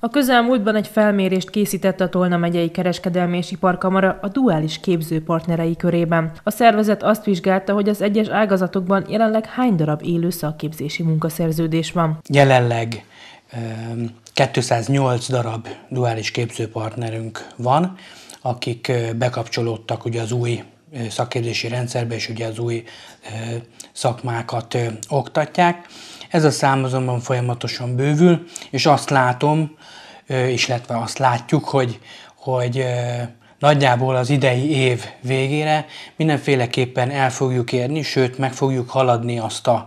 A közelmúltban egy felmérést készített a Tolna megyei kereskedelmi és iparkamara a duális képző partnerei körében. A szervezet azt vizsgálta, hogy az egyes ágazatokban jelenleg hány darab élő szakképzési munkaszerződés van. Jelenleg 208 darab duális képzőpartnerünk van, akik bekapcsolódtak ugye az új szakképzési rendszerbe, és ugye az új szakmákat oktatják. Ez a szám azonban folyamatosan bővül, és azt látom, és illetve azt látjuk, hogy, hogy nagyjából az idei év végére mindenféleképpen el fogjuk érni, sőt meg fogjuk haladni azt a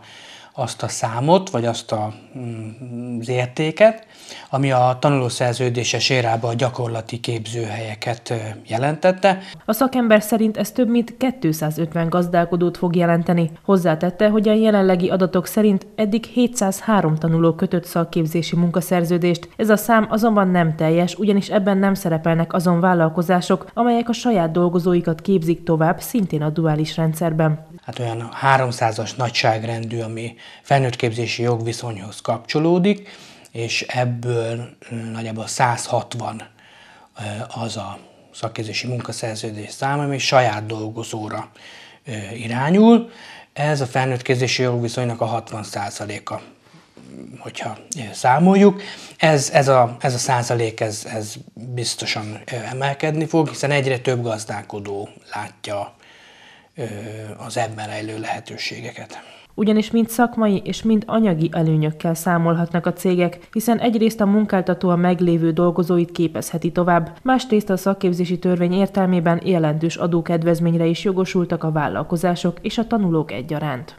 azt a számot, vagy azt a, mm, az értéket, ami a tanulószerződéses érában a gyakorlati képzőhelyeket jelentette. A szakember szerint ez több mint 250 gazdálkodót fog jelenteni. Hozzátette, hogy a jelenlegi adatok szerint eddig 703 tanuló kötött szakképzési munkaszerződést. Ez a szám azonban nem teljes, ugyanis ebben nem szerepelnek azon vállalkozások, amelyek a saját dolgozóikat képzik tovább, szintén a duális rendszerben hát olyan 300-as nagyságrendű, ami felnőttképzési jogviszonyhoz kapcsolódik, és ebből nagyjából 160 az a szakképzési munkaszerződés szám, ami saját dolgozóra irányul. Ez a felnőttképzési jogviszonynak a 60%-a hogyha számoljuk. Ez, ez, a, ez a százalék ez, ez biztosan emelkedni fog, hiszen egyre több gazdálkodó látja az ebben rejlő lehetőségeket. Ugyanis mind szakmai és mind anyagi előnyökkel számolhatnak a cégek, hiszen egyrészt a munkáltató a meglévő dolgozóit képezheti tovább, másrészt a szakképzési törvény értelmében jelentős adókedvezményre is jogosultak a vállalkozások és a tanulók egyaránt.